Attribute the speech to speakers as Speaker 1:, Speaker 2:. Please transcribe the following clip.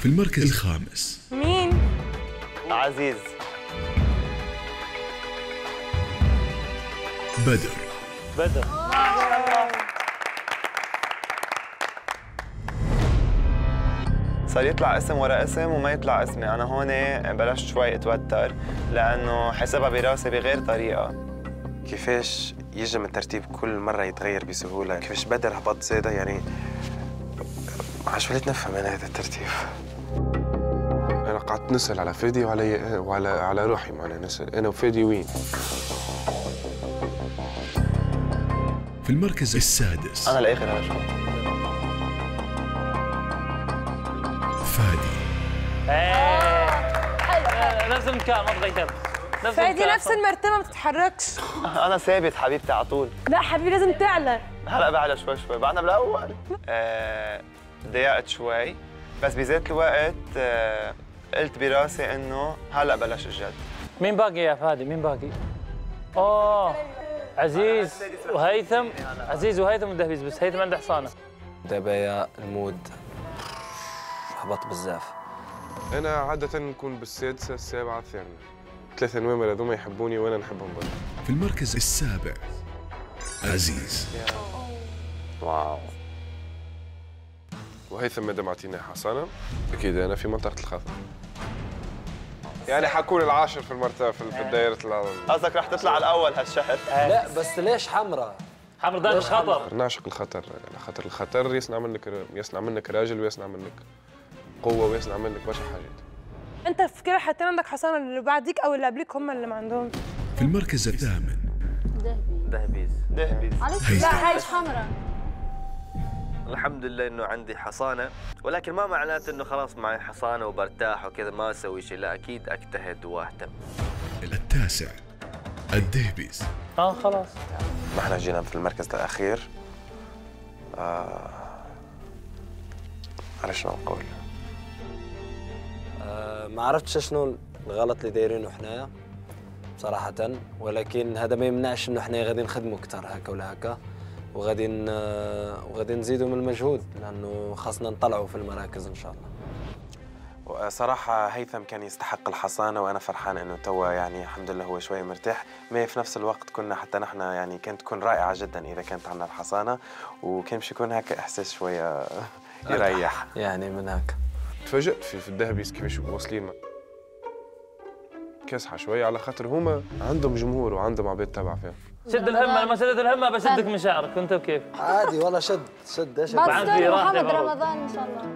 Speaker 1: في المركز الخامس.
Speaker 2: مين؟
Speaker 3: عزيز.
Speaker 1: بدر.
Speaker 4: بدر.
Speaker 3: صار يطلع اسم ورا اسم وما يطلع اسمي. أنا هون بلشت شوي أتوتر لأنه حسبها براسي بغير طريقة.
Speaker 5: كيفاش يجم الترتيب كل مرة يتغير بسهولة؟ كيفاش بدر هبط زيادة يعني عاش وليت نفهم أنا هذا الترتيب.
Speaker 6: أنا قعدت نسأل على فادي وعلى وعلى على روحي معناها نسأل أنا وفادي وين؟
Speaker 1: في المركز السادس.
Speaker 3: أنا الآخر هلا
Speaker 1: فادي.
Speaker 4: إيه. نفس المكان ما تغيرت نفس
Speaker 2: فادي. نفس المرتبة ما بتتحركش
Speaker 3: أنا ثابت حبيبتي على طول.
Speaker 2: لا حبيبي لازم تعلى.
Speaker 3: هلا بعلى شوي شوي بعدنا بالأول. آه ضيقت شوي. بس بذات الوقت آه قلت براسي إنه هلا بلش الجد.
Speaker 4: مين باقي يا فادي؟ مين باقي؟ أوه عزيز وهيثم. عزيز وهيثم ودهبيز بس هيثم عنده حصانة.
Speaker 7: دابا يا المود. هبط بزاف
Speaker 6: أنا عادة نكون بالسادسة السابعة الثامنة. ثلاثة نوامر هذوما يحبوني وأنا نحبهم برضه.
Speaker 1: في المركز السابع عزيز.
Speaker 5: واو.
Speaker 6: وهيثم مادام اعطيني حصانه أكيد أنا في منطقة الخطر يعني حكون العاشر في المرتبة في في دائره العالم
Speaker 3: قصدك رح تطلع الأول هالشهر.
Speaker 7: لا بس ليش حمراء؟
Speaker 4: حمر دائما خطر
Speaker 6: نعشق الخطر خاطر الخطر يصنع منك يصنع منك راجل ويصنع منك قوة ويصنع منك برشا حاجات.
Speaker 2: أنت في كده حاطين عندك حصانه اللي بعديك أو اللي قبليك هم اللي ما عندهم؟
Speaker 1: في المركز الثامن.
Speaker 8: دهبيز.
Speaker 3: دهبيز.
Speaker 1: هيثم
Speaker 8: عايش حمراء.
Speaker 9: الحمد لله إنه عندي حصانة. ولكن ما معناته إنه خلاص معي حصانة وبرتاح وكذا ما أسوي شيء. لا أكيد أجتهد وأهتم.
Speaker 1: التاسع الدهبيز.
Speaker 4: آه خلاص.
Speaker 5: ما إحنا جينا في المركز الأخير. آه... على شنو نقول
Speaker 7: آه ما عرفتش شنو الغلط اللي دايرينه حنايا صراحة ولكن هذا ما يمنعش إنه حنا غادي نخدموا أكثر هكا ولا هكا. وغادي ن- وغادي نزيدوا من المجهود لأنه خاصنا نطلعوا في المراكز إن شاء الله.
Speaker 5: صراحة هيثم كان يستحق الحصانة وأنا فرحان إنه توا يعني الحمد لله هو شوي مرتاح. ما في نفس الوقت كنا حتى نحن يعني كانت تكون رائعة جدا إذا كانت عندنا الحصانة وكان باش يكون هكا إحساس شوية يريح.
Speaker 7: يعني من هكا.
Speaker 6: تفاجأت في في الذهبيس كيفاش واصلين. كاسحة شوية على خاطر هما عندهم جمهور وعندهم عباد تابعه فيهم
Speaker 4: شد الهمة لما شدت الهمة بشدك من شعرك كنت بكيف؟
Speaker 7: عادي والله شد شد إيش
Speaker 4: بعد في
Speaker 8: محمد. رمضان إن شاء الله.